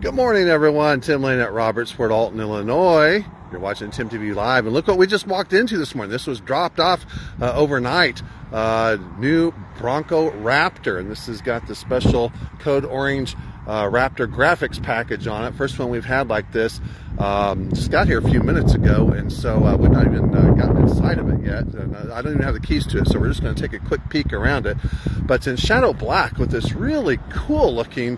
Good morning, everyone. Tim Lane at Roberts Ford, Alton, Illinois. You're watching Tim TV Live, and look what we just walked into this morning. This was dropped off uh, overnight. Uh, new Bronco Raptor, and this has got the special Code Orange uh, Raptor graphics package on it. First one we've had like this. Um, just got here a few minutes ago, and so uh, we've not even uh, gotten inside of it yet. And uh, I don't even have the keys to it, so we're just going to take a quick peek around it. But it's in shadow black with this really cool looking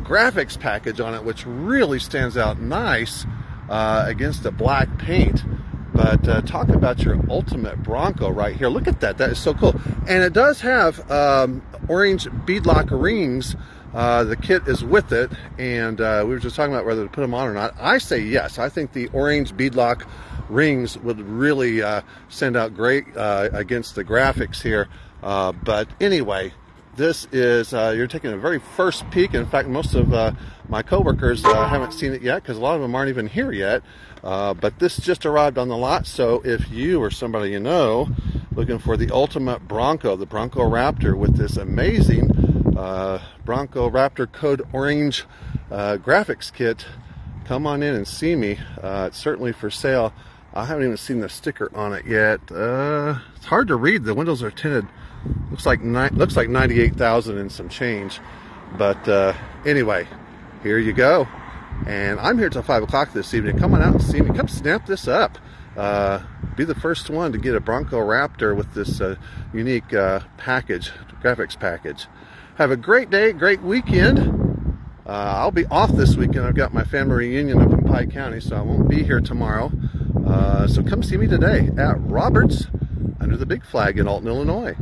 graphics package on it, which really stands out nice uh, against the black paint. But uh, talk about your ultimate Bronco right here. Look at that. That is so cool. And it does have um, orange beadlock rings. Uh, the kit is with it. And uh, we were just talking about whether to put them on or not. I say yes. I think the orange beadlock rings would really uh, send out great uh, against the graphics here. But anyway, this is, uh, you're taking a very first peek. In fact, most of uh, my coworkers uh, haven't seen it yet because a lot of them aren't even here yet. Uh, but this just arrived on the lot. So if you or somebody you know looking for the ultimate Bronco, the Bronco Raptor with this amazing uh, Bronco Raptor Code Orange uh, graphics kit, come on in and see me. it's certainly for sale. I haven't even seen the sticker on it yet. it's hard to read. The windows are tinted looks like looks like 98,000 and some change. But uh, anyway, here you go. And I'm here till 5 o'clock this evening. Come on out and see me. Come snap this up. Uh, be the first one to get a Bronco Raptor with this uh, unique uh, package, graphics package. Have a great day, great weekend. Uh, I'll be off this weekend. I've got my family reunion up in Pike County, so I won't be here tomorrow. Uh, so come see me today at Roberts under the big flag in Alton, Illinois.